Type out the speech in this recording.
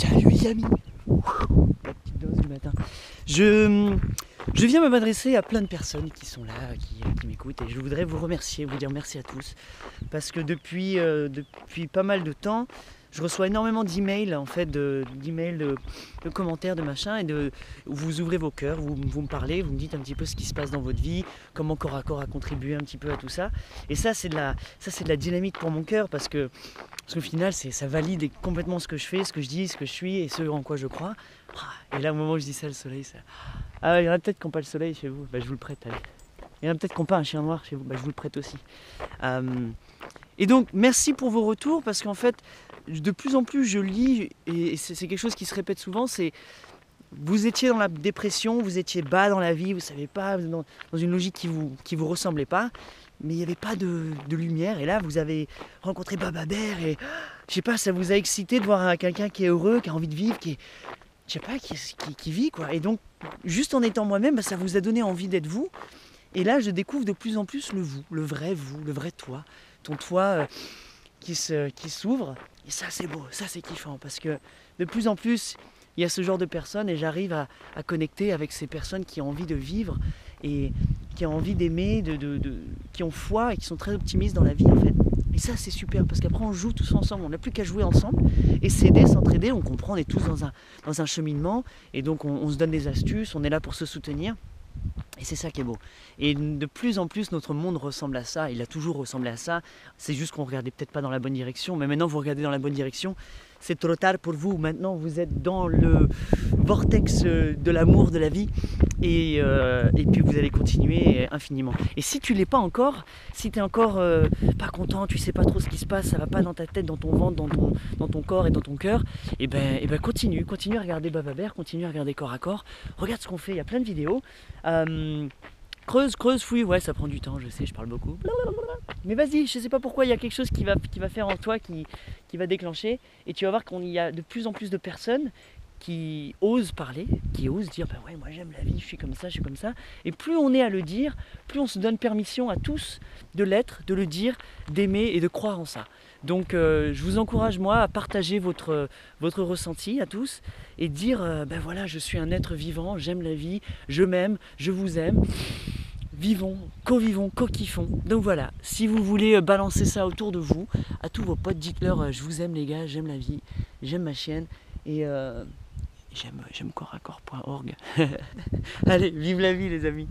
Salut amis La petite dose du matin. Je, je viens m'adresser à plein de personnes qui sont là, qui, m'écoutent, et je voudrais vous remercier, vous dire merci à tous. Parce que depuis, euh, depuis pas mal de temps, je reçois énormément d'emails, en fait, de- d'emails, de, commentaires, de machin, et de, vous ouvrez vos cœurs, vous, me parlez, vous me dites un petit peu ce qui se passe dans votre vie, comment corps à corps a contribué un petit peu à tout ça. Et ça, c'est de la, ça, c'est de la dynamique pour mon cœur, parce que, parce qu'au final, ça valide complètement ce que je fais, ce que je dis, ce que je suis, et ce en quoi je crois. Ah, Et là, au moment où je dis ça, le soleil, ça... Ah, il y en a peut-être qui n'ont pas le soleil chez vous, bah, je vous le prête, allez. Il y en a peut-être qui n'ont pas un chien noir chez vous, bah, je vous le prête aussi. Euh, et donc, merci pour vos retours, parce qu'en fait, de plus en plus, je lis, et c'est quelque chose qui se répète souvent, c'est vous étiez dans la dépression, vous étiez bas dans la vie, vous savez pas, dans, une logique qui vous qui vous ressemblait pas, mais il n'y avait pas de, lumière. Et là, vous avez rencontré Baba Bear et je sais pas, ça vous a excité de voir un- quelqu'un qui est heureux, qui a envie de vivre, qui est, je sais pas, qui, qui- qui vit quoi. Et donc, juste en étant moi-même, bah, ça vous a donné envie d'être vous. Et là, je découvre de plus en plus le vous, le vrai vous, le vrai toi, ton toi euh, qui s'ouvre. Et ça, c'est beau, ça, c'est kiffant, parce que de plus en plus, il y a ce genre de personnes et j'arrive à, connecter avec ces personnes qui ont envie de vivre et qui ont envie d'aimer, de, de- qui ont foi et qui sont très optimistes dans la vie, en fait. Et ça, c'est super, parce qu'après, on joue tous ensemble, on n'a plus qu'à jouer ensemble et s'aider, s'entraider. On comprend, on est tous dans un, cheminement et donc on, on se donne des astuces, on est là pour se soutenir. Et c'est ça qui est beau. Et de plus en plus, notre monde ressemble à ça. Il a toujours ressemblé à ça. C'est juste qu'on regardait peut-être pas dans la bonne direction. Mais maintenant, vous regardez dans la bonne direction. C'est trop tard pour vous. Maintenant, vous êtes dans le vortex euh, de l'amour de la vie. Et, euh, et puis, vous allez continuer infiniment. Et si tu l'es pas encore, si tu es encore euh, pas content, tu sais pas trop ce qui se passe, ça va pas dans ta tête, dans ton ventre, dans ton, corps et dans ton cœur, et ben, et ben continue. Continue à regarder Baba Bear, continue à regarder corps à corps. Regarde ce qu'on fait. Il y a plein de vidéos. Euh, creuse, creuse, fouille, ouais, ça prend du temps, je sais, je parle beaucoup. Mais vas-y, je sais pas pourquoi, il y a quelque chose qui va, faire en toi, qui, qui va déclencher, et tu vas voir qu'il y a de plus en plus de personnes qui osent parler, qui osent dire, bah ouais, moi j'aime la vie, je suis comme ça, je suis comme ça. Et plus on est à le dire, plus on se donne permission à tous de l'être, de le dire, d'aimer et de croire en ça. Donc euh, je vous encourage moi à partager votre, votre ressenti à tous et dire, euh, ben voilà, je suis un être vivant, j'aime la vie, je m'aime, je vous aime. Vivons, co-vivons, co-kiffons. Donc voilà, si vous voulez euh, balancer ça autour de vous, à tous vos potes, dites-leur je vous aime les gars, j'aime la vie, j'aime ma chienne et j'aime corps à corps.org. Allez, vive la vie les amis.